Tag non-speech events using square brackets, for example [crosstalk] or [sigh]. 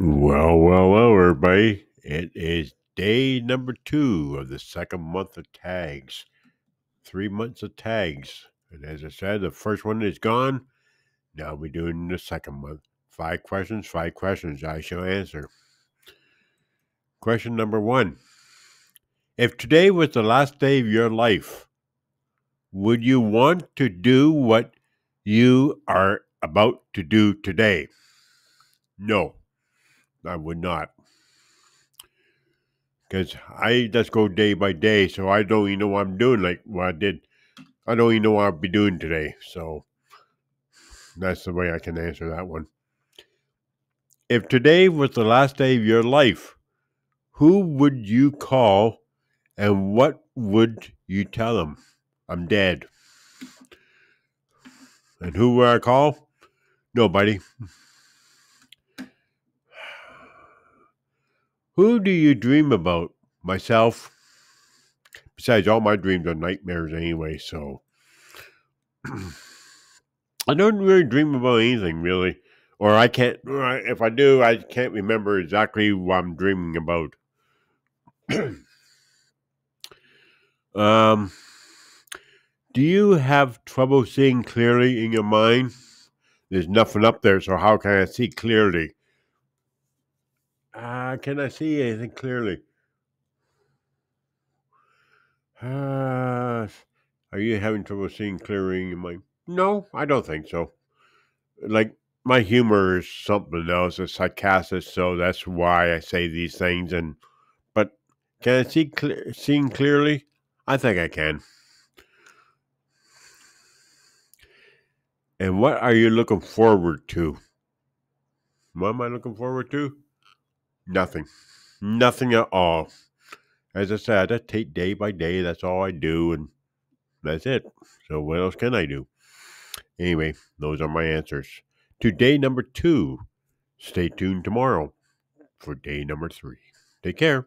Well, well, well, everybody. It is day number two of the second month of tags. Three months of tags. And as I said, the first one is gone. Now we're doing the second month. Five questions, five questions. I shall answer. Question number one If today was the last day of your life, would you want to do what you are about to do today? No, I would not. Because I just go day by day, so I don't even know what I'm doing like what I did. I don't even know what I'll be doing today. So that's the way I can answer that one. If today was the last day of your life, who would you call and what would you tell them? I'm dead. And who would I call? Nobody. Who do you dream about? Myself. Besides, all my dreams are nightmares anyway, so. [clears throat] I don't really dream about anything, really. Or I can't, if I do, I can't remember exactly what I'm dreaming about. [clears throat] um, do you have trouble seeing clearly in your mind? There's nothing up there, so how can I see clearly? Uh, can I see anything clearly? Uh, are you having trouble seeing clearly in mind? No, I don't think so. Like, my humor is something else. It's sarcastic, so that's why I say these things. And but can I see seeing clearly? I think I can. And what are you looking forward to? What am I looking forward to? Nothing. Nothing at all. As I said, I take day by day. That's all I do, and that's it. So what else can I do? Anyway, those are my answers. To day number two. Stay tuned tomorrow for day number three. Take care.